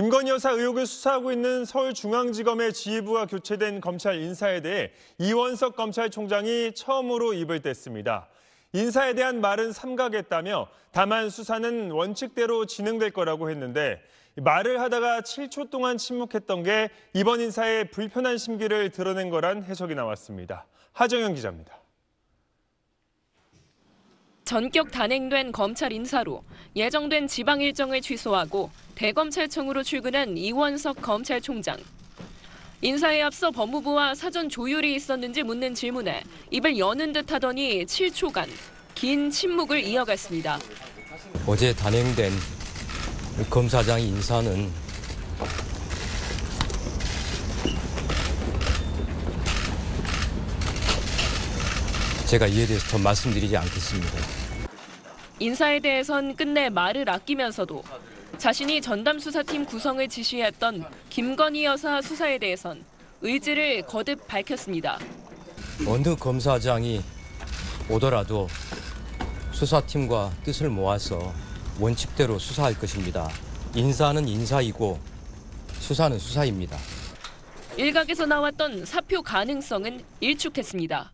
김건희 여사 의혹을 수사하고 있는 서울중앙지검의 지휘부가 교체된 검찰 인사에 대해 이원석 검찰총장이 처음으로 입을 뗐습니다. 인사에 대한 말은 삼가겠다며 다만 수사는 원칙대로 진행될 거라고 했는데 말을 하다가 7초 동안 침묵했던 게 이번 인사의 불편한 심기를 드러낸 거란 해석이 나왔습니다. 하정현 기자입니다. 전격 단행된 검찰 인사로 예정된 지방 일정을 취소하고 대검찰청으로 출근한 이원석 검찰총장. 인사에 앞서 법무부와 사전 조율이 있었는지 묻는 질문에 입을 여는 듯 하더니 7초간 긴 침묵을 이어갔습니다. 어제 단행된 검사장 인사는 제가 이에 대해서 더 말씀드리지 않겠습니다. 인사에 대해선 끝내 말을 아끼면서도 자신이 전담 수사팀 구성을 지시했던 김건희 여사 수사에 대해선 의지를 거듭 밝혔습니다. 어느 검사장이 오더라도 수사팀과 뜻을 모아서 원칙대로 수사할 것입니다. 인사는 인사이고 수사는 수사입니다. 일각에서 나왔던 사표 가능성은 일축했습니다.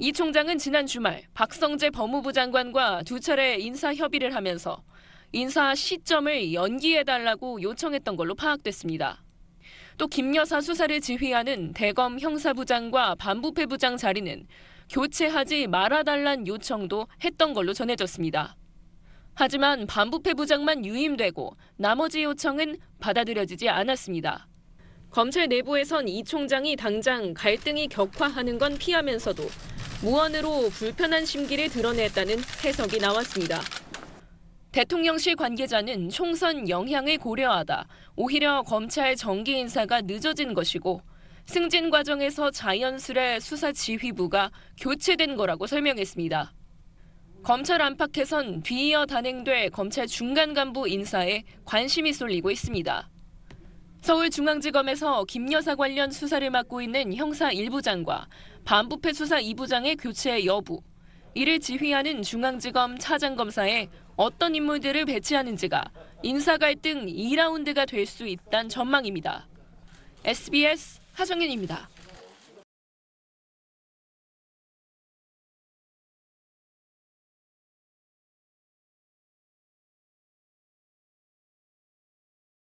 이 총장은 지난 주말 박성재 법무부 장관과 두 차례 인사 협의를 하면서 인사 시점을 연기해달라고 요청했던 걸로 파악됐습니다. 또 김 여사 수사를 지휘하는 대검 형사부장과 반부패부장 자리는 교체하지 말아달란 요청도 했던 걸로 전해졌습니다. 하지만 반부패부장만 유임되고 나머지 요청은 받아들여지지 않았습니다. 검찰 내부에선 이 총장이 당장 갈등이 격화하는 건 피하면서도 무언으로 불편한 심기를 드러냈다는 해석이 나왔습니다. 대통령실 관계자는 총선 영향을 고려하다 오히려 검찰 정기 인사가 늦어진 것이고 승진 과정에서 자연스레 수사 지휘부가 교체된 거라고 설명했습니다. 검찰 안팎에선 뒤이어 단행돼 검찰 중간 간부 인사에 관심이 쏠리고 있습니다. 서울중앙지검에서 김 여사 관련 수사를 맡고 있는 형사 1부장과 반부패 수사 2부장의 교체 여부, 이를 지휘하는 중앙지검 차장검사에 어떤 인물들을 배치하는지가 인사 갈등 2라운드가 될 수 있다는 전망입니다. SBS 하정현입니다.